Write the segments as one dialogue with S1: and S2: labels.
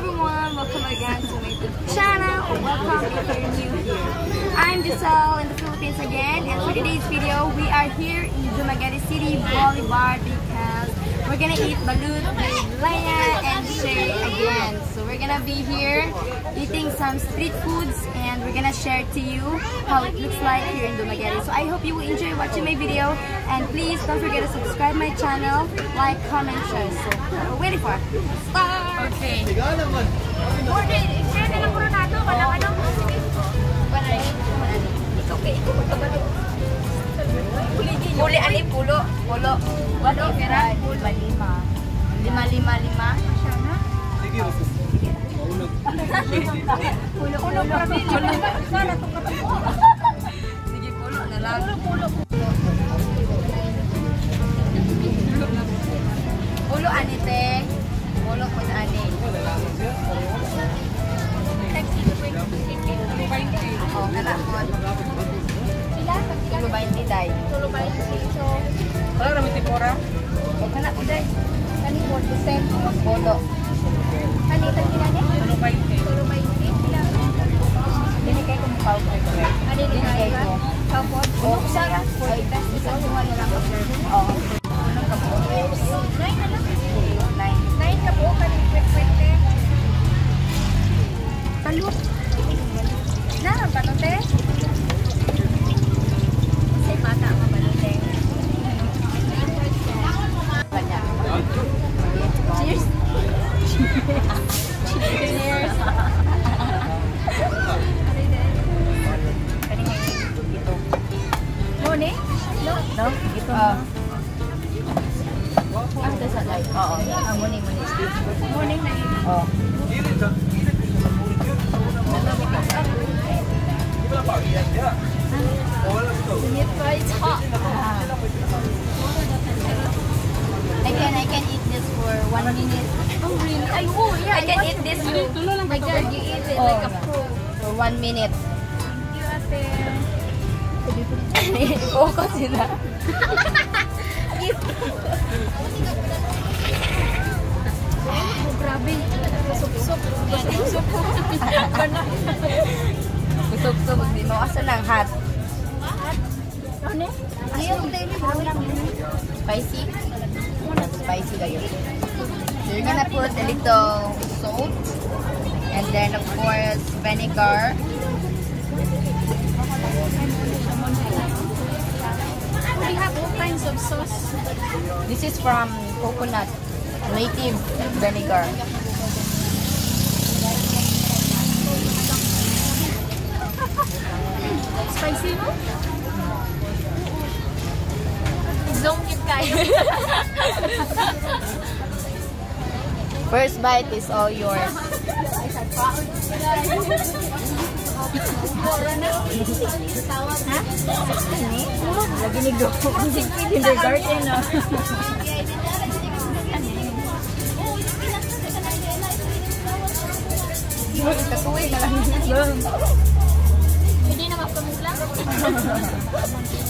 S1: everyone, welcome again to my channel, welcome if you're new here. I'm Giselle in the Philippines again, and for today's video, we are here in Dumaguete City, Bolivar, because we're gonna eat balut with Leia and Shay again. So we're gonna be here eating some street foods, and we're gonna share to you how it looks like here in Dumaguete. So I hope you will enjoy watching my video, and please don't forget to subscribe my channel, like, comment, share. So what are we waiting for? Start!
S2: Okay.
S1: Order, share na lang puro nato. Walang ano. Panay. Okay. Puli, ani, pulo. Pulo. Pulo, kira. Lima, lima. Lima, lima, lima. Pulo, pulo, pulo. Sana to Sige, pulo na lang. Pulo, pulo. Pulo, ani, Pulo po na ani. Oh, karakot. Tulo ba yung tiday? Tulo ba yung tiso?
S2: Wala naman tipora.
S1: O, kana po day. Kani po, tusek. Polo. Kani, tagi na ni?
S2: Tulo ba yung
S1: Tulo ba yung tiso? Dinikay ko ko. Ano dinikay ko? Kapot. O, sara. Ay, isang tuwa na lang. Oo. Ano ka po? Nine na lang. Nine. Nine Ah, ito sa light. Oo. Ah, morning, morning. Morning na yun. Oo. It's hot. I can I can eat this for one minute. Oh really? Oh yeah. I can eat this. Oh my God, you eat it like a pro. For one minute.
S3: you, ate.
S1: Oo ko sila.
S3: Oh, grabe. Sup-sup. Sup-sup.
S1: Kusog-sog. Di mo asa lang hot.
S3: Ano?
S1: Ayaw, daily Spicy? Spicy kayo. So you're gonna put a little salt and then of course vinegar.
S3: We have all kinds of sauce.
S1: This is from coconut native vinegar.
S3: Spicy mo? Zong yun kayo.
S1: First bite is all yours. Lagi ni Go. Kindergarten, no? Katuwi na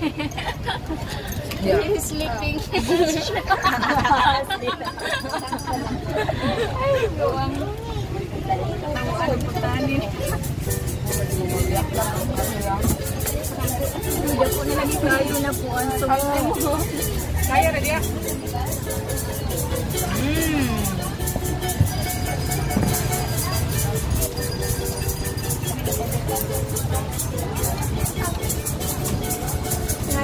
S1: yeah.
S3: He's sleeping. Udah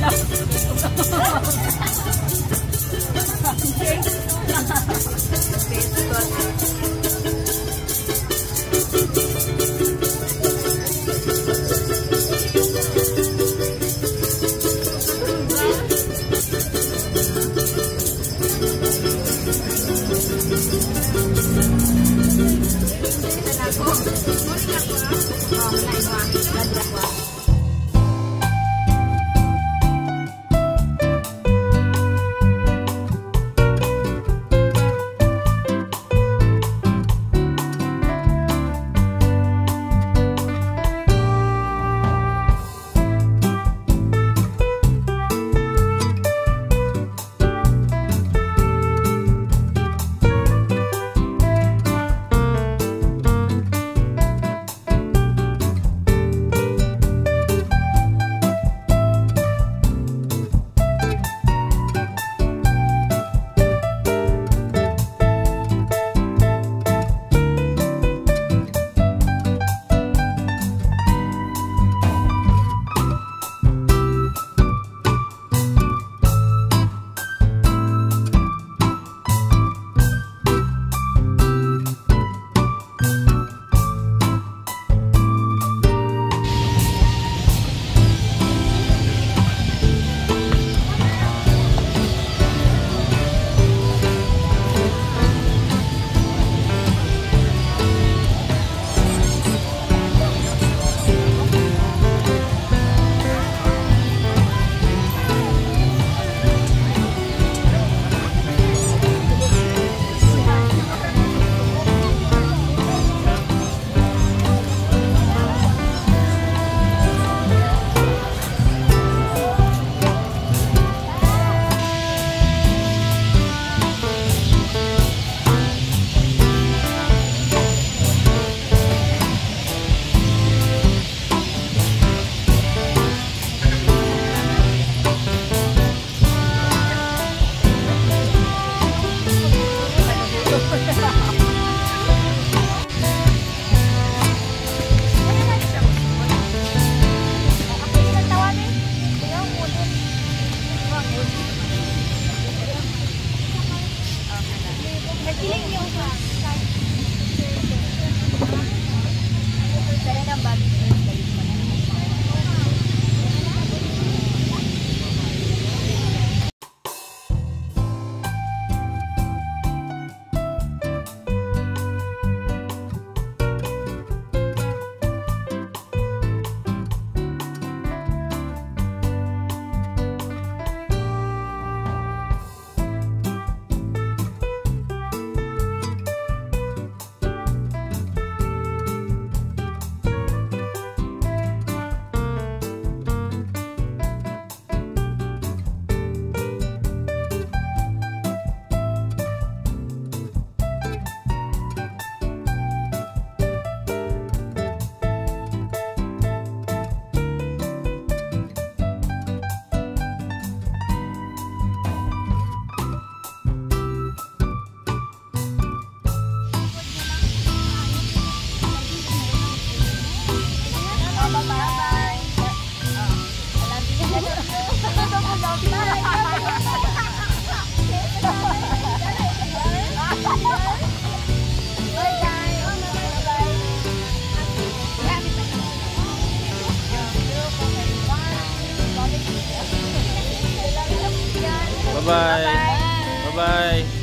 S3: Wala. Thank you.
S1: Bye-bye. Bye-bye.